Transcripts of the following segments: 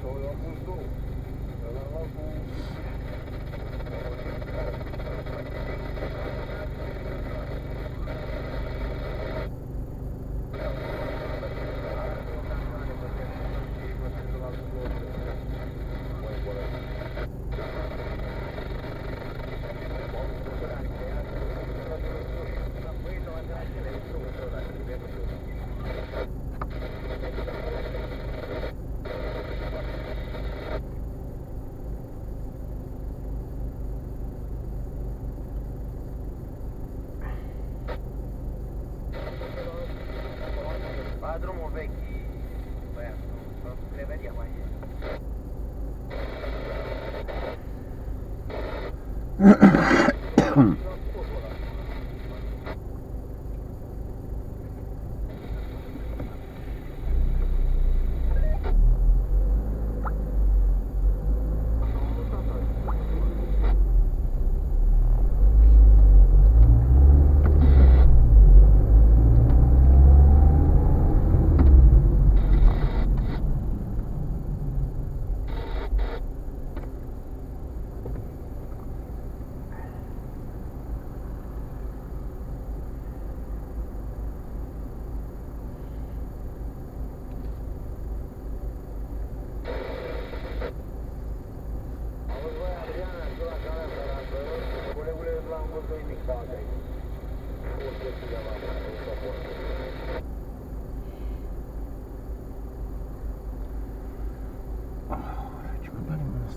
свою обузду. Надорвал полностью Hmm.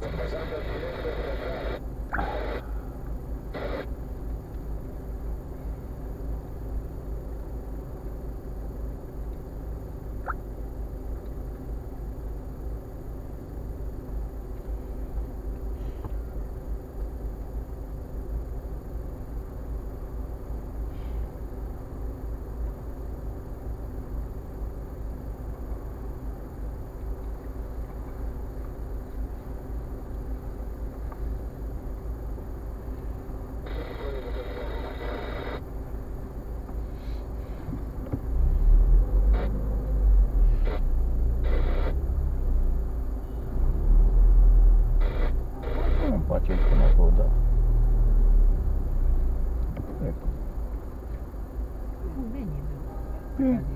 Kazan da Yeah.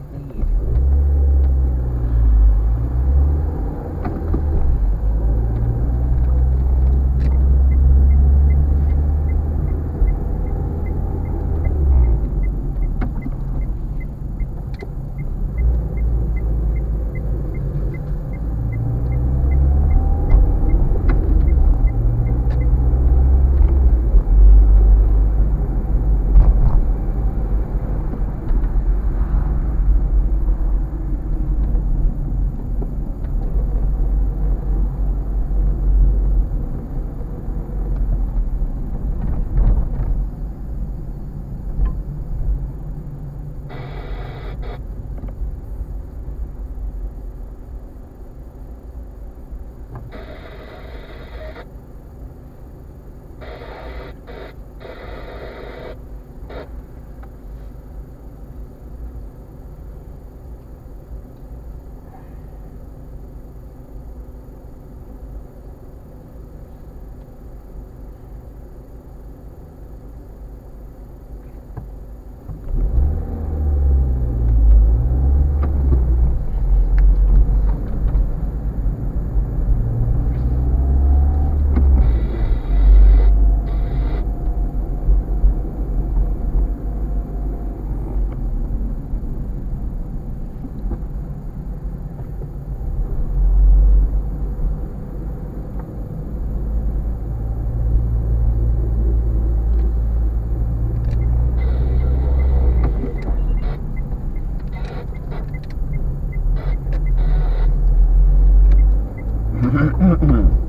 Mm-hmm.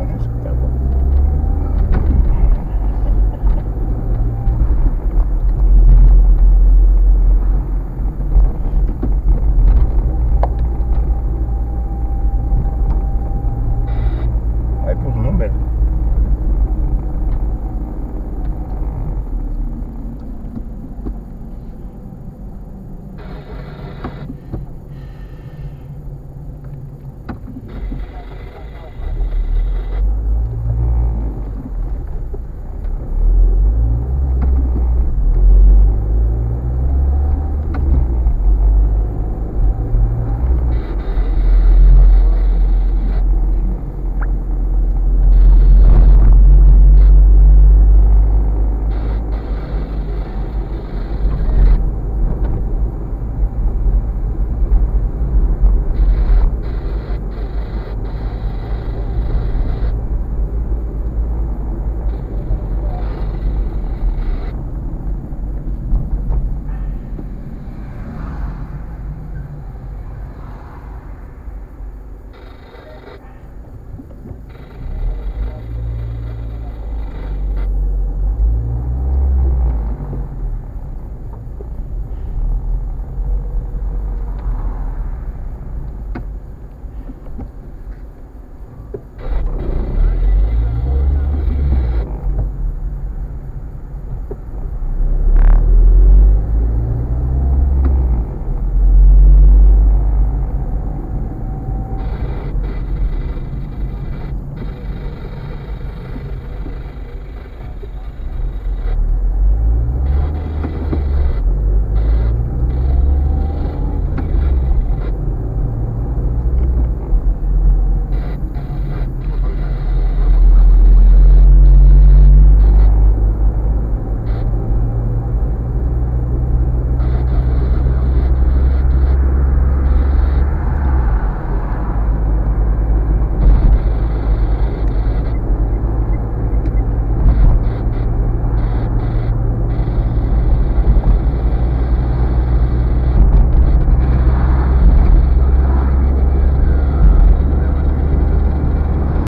conozca.